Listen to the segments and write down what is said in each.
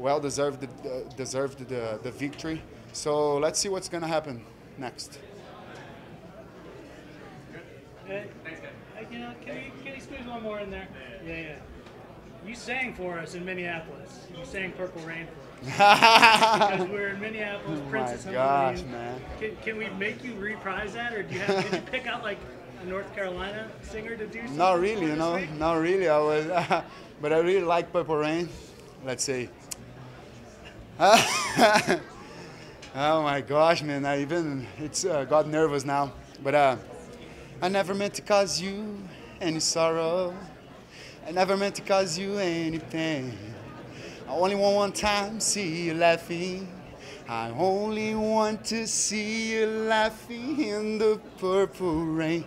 well deserved, uh, deserved the, the victory. So let's see what's gonna happen next. Hey, hey, you know, can you, can you squeeze one more in there? Yeah, yeah. You sang for us in Minneapolis. You sang Purple Rain for us. because we're in Minneapolis, Oh Princess my gosh, Rain. man. Can, can we make you reprise that, or do you have, did you pick out like a North Carolina singer to do something? Not really, you know, week? not really. I was, but I really like Purple Rain. Let's see. oh my gosh, man! I even it's uh, got nervous now. But uh, I never meant to cause you any sorrow. I never meant to cause you any pain. I only want one time see you laughing. I only want to see you laughing in the purple rain.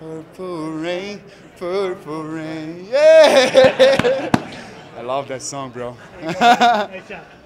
Purple rain, purple rain. Yeah! I love that song, bro.